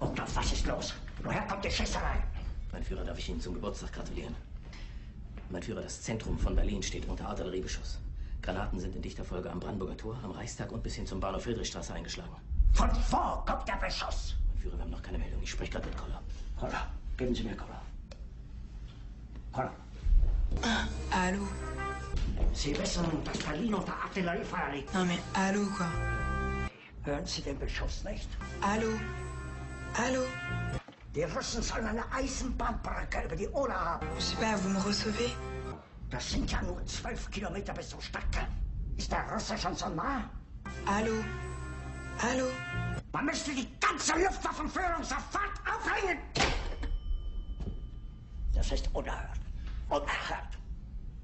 Obdorf, was ist los? Woher kommt die Schießerei? Mein Führer, darf ich Ihnen zum Geburtstag gratulieren? Mein Führer, das Zentrum von Berlin steht unter Artilleriebeschuss. Granaten sind in dichter Folge am Brandenburger Tor, am Reichstag und bis hin zum Bahnhof Friedrichstraße eingeschlagen. Von wo kommt der Beschuss? Mein Führer, wir haben noch keine Meldung. Ich spreche gerade mit Koller. Koller, geben Sie mir Koller. Koller, Allô Sie wissen, dass Berlin unter Artilleriefeuer liegt. Non mais allô quoi Hören Sie den Beschuss nicht? Allô Allô Die Russen sollen eine Eisenbahnbrücke über die Oder haben. Je sais pas, vous me recevez Das sind ja nur zwölf Kilometer bis zum Stadtkern. Ist der Russe schon so nah? Allô Allô Man müsste die ganze Luftwaffenführung sofort aufhängen. Das ist unerhört. Unerhört.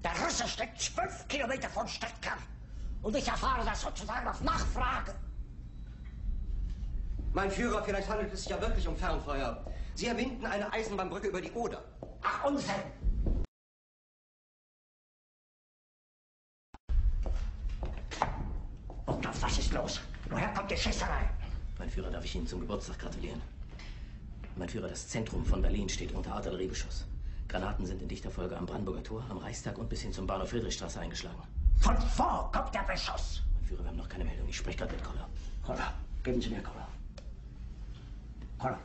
Der Russe steckt zwölf Kilometer vom Stadtkern. Und ich erfahre das sozusagen auf Nachfrage. Mein Führer, vielleicht handelt es sich ja wirklich um Fernfeuer. Sie erwinden eine Eisenbahnbrücke über die Oder. Ach, Unsinn. Obdorf, was ist los? Woher kommt die Schießerei? Mein Führer, darf ich Ihnen zum Geburtstag gratulieren? Mein Führer, das Zentrum von Berlin steht unter Artilleriebeschuss. Granaten sind in dichter Folge am Brandenburger Tor, am Reichstag und bis hin zum Bahnhof Friedrichstraße eingeschlagen. Von wo kommt der Beschuss? Mein Führer, wir haben noch keine Meldung. Ich spreche gerade mit Koller. Koller, geben Sie mir Koller. Koller. Sie wissen, dass Berlin unter Artilleriefeuer liegt. Ah,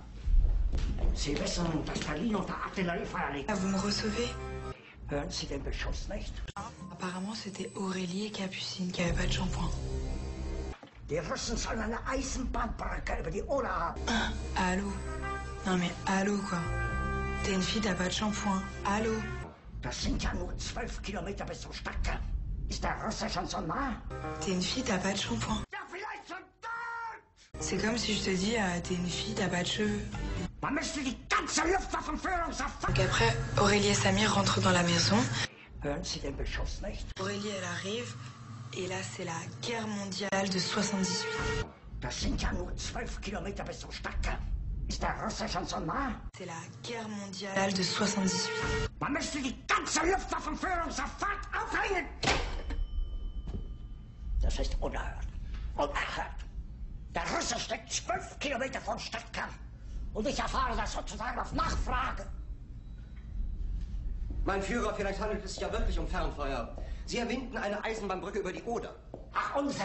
Vous me recevez Hören Sie den Beschuss nicht? Apparemment c'était Aurélie et Capucine qui avaient pas de shampoing. Die Russen sollen eine Eisenbahnbrücke über die Oder haben. Allô Non mais allô quoi T'es une fille, t'as pas de shampoing. Allô Das sind ja nur zwölf Kilometer bis zum Stadtkern. Ist der Russe schon so nah? T'es une fille, t'as pas de shampoing. C'est comme si je te dis, ah, t'es une fille, t'as pas de cheveux. Man müsste die ganze Luftwaffenführung sofort... Donc après, Aurélie et Samir rentrent dans la maison. Hören Sie den Beschuss nicht? Aurélie, elle arrive. Et là, c'est la guerre mondiale de 78. Das sind ja nur zwölf Kilometer bis zum Stadtkern. Ist der Russe schon so nah? C'est la guerre mondiale de 78. Man müsste die ganze Luftwaffenführung sofort aufhängen! Das ist unerhört. Unerhört. Der Russe steckt zwölf Kilometer vom Stadtkern. Und ich erfahre das sozusagen auf Nachfrage. Mein Führer, vielleicht handelt es sich ja wirklich um Fernfeuer. Sie erwinden eine Eisenbahnbrücke über die Oder. Ach, Unsinn.